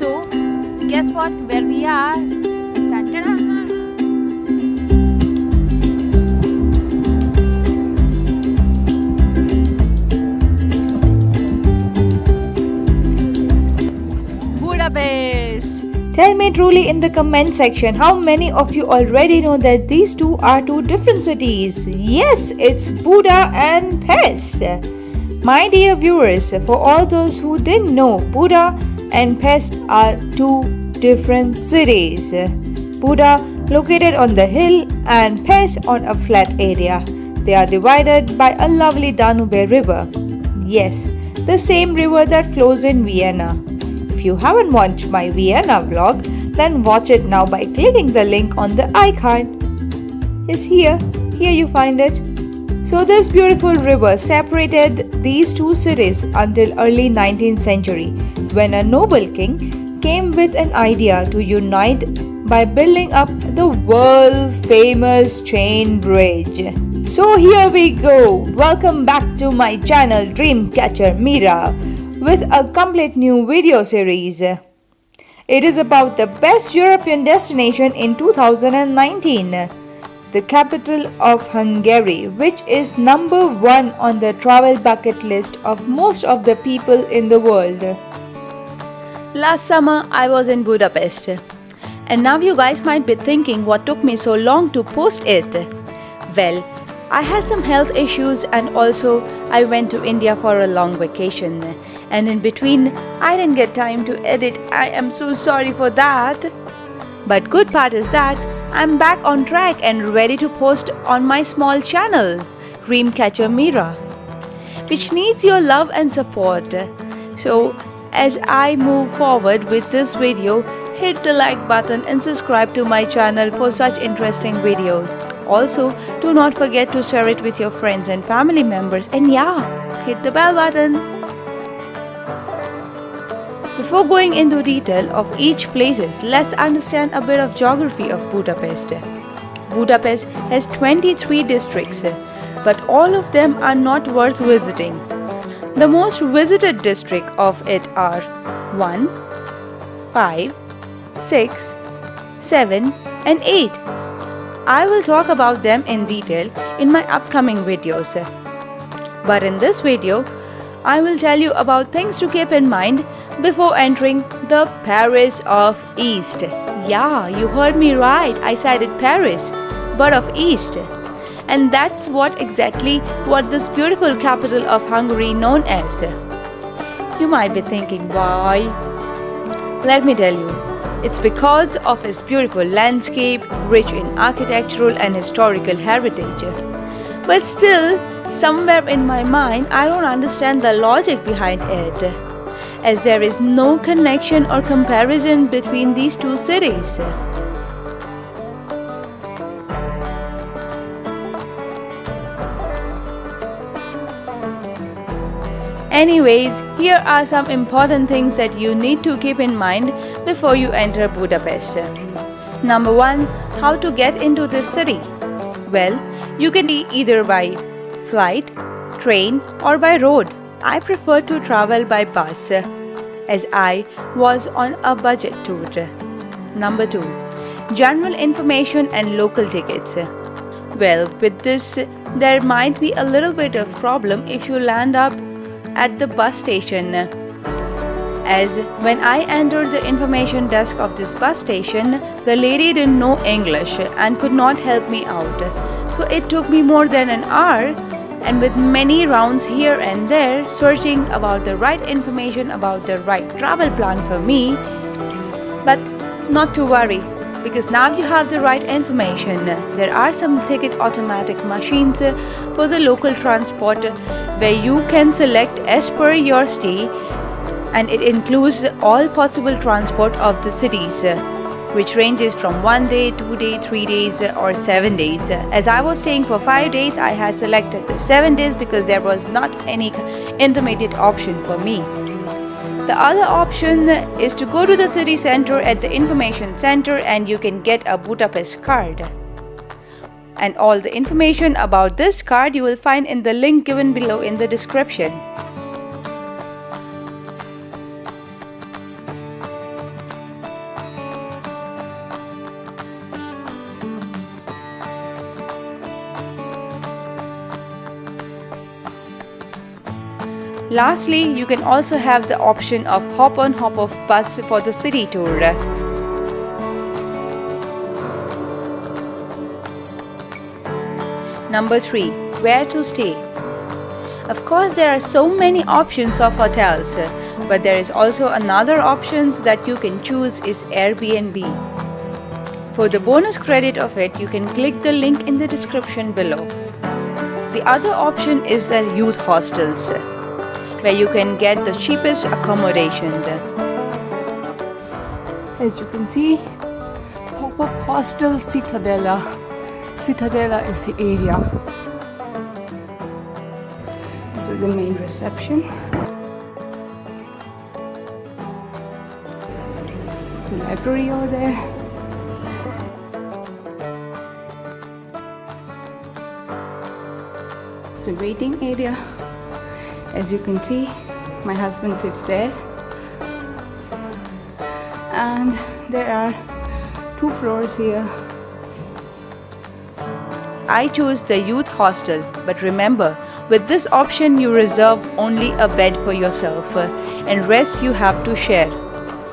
So, guess what? Where we are? Ta-da! Budapest. Tell me truly in the comment section how many of you already know that these two are two different cities. Yes, it's Buda and Pest. My dear viewers, for all those who didn't know, Buda and Pest are two different cities. Buda located on the hill and Pest on a flat area. They are divided by a lovely Danube river. Yes, the same river that flows in Vienna. If you haven't watched my Vienna vlog, then watch it now by clicking the link on the iCard. Is here, here you find it. So this beautiful river separated these two cities until early 19th century when a noble king came with an idea to unite by building up the world famous chain bridge. So here we go. Welcome back to my channel Dreamcatcher Meera with a complete new video series. It is about the best European destination in 2019, the capital of Hungary, which is number one on the travel bucket list of most of the people in the world. Last summer, I was in Budapest. And now you guys might be thinking what took me so long to post it. Well, I had some health issues and also I went to India for a long vacation. And in between, I didn't get time to edit. I am so sorry for that. But good part is that I'm back on track and ready to post on my small channel, Dreamcatcher Meera, which needs your love and support. So, as I move forward with this video, hit the like button and subscribe to my channel for such interesting videos. Also, do not forget to share it with your friends and family members and yeah, hit the bell button. Before going into detail of each places, let's understand a bit of geography of Budapest. Budapest has 23 districts, but all of them are not worth visiting. The most visited district of it are 1, 5, 6, 7 and 8. I will talk about them in detail in my upcoming videos. But in this video, I will tell you about things to keep in mind before entering the Paris of East. Yeah, you heard me right. I said it Paris, but of East. And that's what exactly what this beautiful capital of Hungary known as. You might be thinking why? Let me tell you. It's because of its beautiful landscape, rich in architectural and historical heritage. But still, somewhere in my mind, I don't understand the logic behind it, as there is no connection or comparison between these two cities. Anyways, here are some important things that you need to keep in mind before you enter Budapest. Number 1. How to get into this city? Well, you can either by flight, train or by road. I prefer to travel by bus as I was on a budget tour. Number 2. General information and local tickets. Well, with this, there might be a little bit of problem if you land up at the bus station. As when I entered the information desk of this bus station, the lady didn't know English and could not help me out. So it took me more than an hour and with many rounds here and there searching about the right information about the right travel plan for me. But not to worry because now you have the right information. There are some ticket automatic machines uh, for the local transport where you can select as per your stay and it includes all possible transport of the cities which ranges from 1 day, 2 day, 3 days or 7 days. As I was staying for 5 days, I had selected the 7 days because there was not any intermediate option for me. The other option is to go to the city center at the information center and you can get a Budapest card. And all the information about this card you will find in the link given below in the description. Lastly, you can also have the option of hop on hop off bus for the city tour. Number 3. Where to stay? Of course, there are so many options of hotels, but there is also another options that you can choose is Airbnb. For the bonus credit of it, you can click the link in the description below. The other option is the youth hostels where you can get the cheapest accommodation As you can see, pop-up hostel Citadella. Citadella is the area. This is the main reception. It's the library over there. It's the waiting area as you can see my husband sits there. And there are two floors here. I chose the youth hostel but remember with this option you reserve only a bed for yourself uh, and rest you have to share.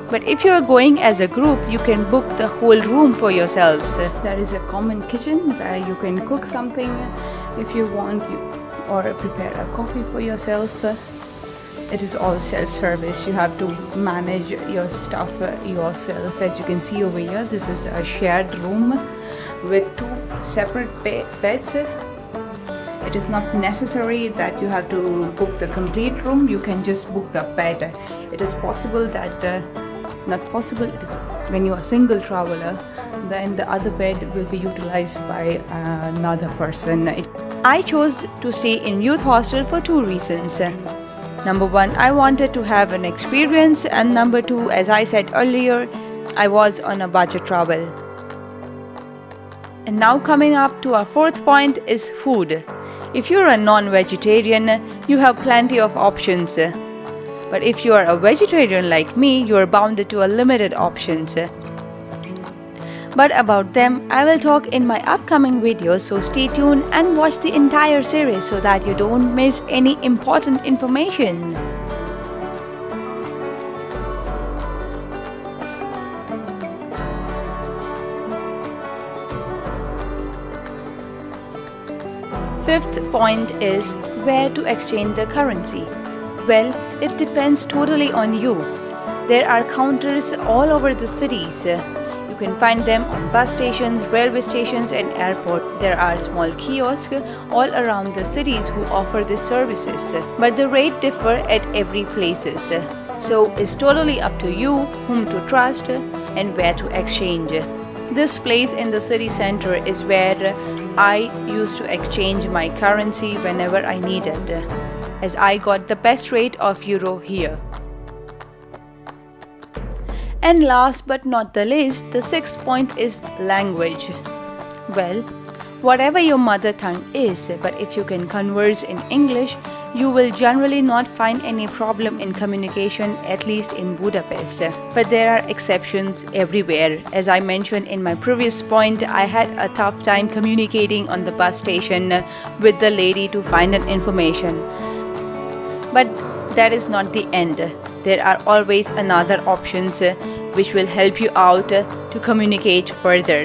But if you are going as a group you can book the whole room for yourselves. There is a common kitchen where you can cook something if you want. You or prepare a coffee for yourself. It is all self-service. You have to manage your stuff yourself. As you can see over here this is a shared room with two separate beds. It is not necessary that you have to book the complete room. You can just book the bed. It is possible that uh, not possible it is when you are a single traveler then the other bed will be utilized by another person. It I chose to stay in youth hostel for two reasons. Number one, I wanted to have an experience, and number two, as I said earlier, I was on a budget travel. And now, coming up to our fourth point is food. If you're a non vegetarian, you have plenty of options. But if you are a vegetarian like me, you are bounded to a limited options but about them I will talk in my upcoming videos so stay tuned and watch the entire series so that you don't miss any important information. Fifth point is where to exchange the currency. Well, it depends totally on you. There are counters all over the cities can find them on bus stations, railway stations and airport. There are small kiosks all around the cities who offer these services, but the rate differ at every places. So it's totally up to you whom to trust and where to exchange. This place in the city center is where I used to exchange my currency whenever I needed, as I got the best rate of euro here. And last but not the least, the sixth point is language. Well, whatever your mother tongue is, but if you can converse in English, you will generally not find any problem in communication, at least in Budapest. But there are exceptions everywhere. As I mentioned in my previous point, I had a tough time communicating on the bus station with the lady to find an information. But that is not the end there are always another options which will help you out uh, to communicate further.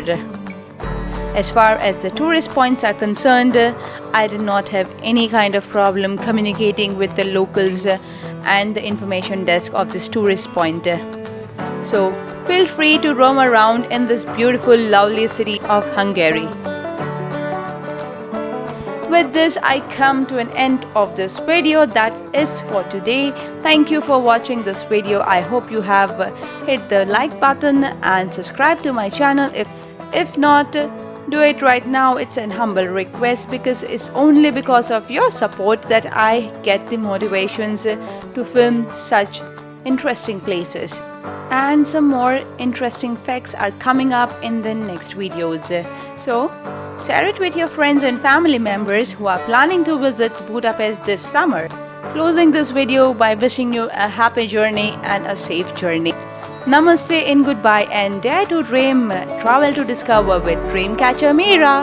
As far as the tourist points are concerned, uh, I did not have any kind of problem communicating with the locals and the information desk of this tourist point. So feel free to roam around in this beautiful lovely city of Hungary. With this, I come to an end of this video. That is for today. Thank you for watching this video. I hope you have hit the like button and subscribe to my channel. If, if not, do it right now. It's an humble request because it's only because of your support that I get the motivations to film such interesting places. And some more interesting facts are coming up in the next videos. So, Share it with your friends and family members who are planning to visit Budapest this summer. Closing this video by wishing you a happy journey and a safe journey. Namaste in goodbye and dare to dream. Travel to discover with Dreamcatcher Meera.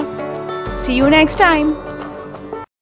See you next time.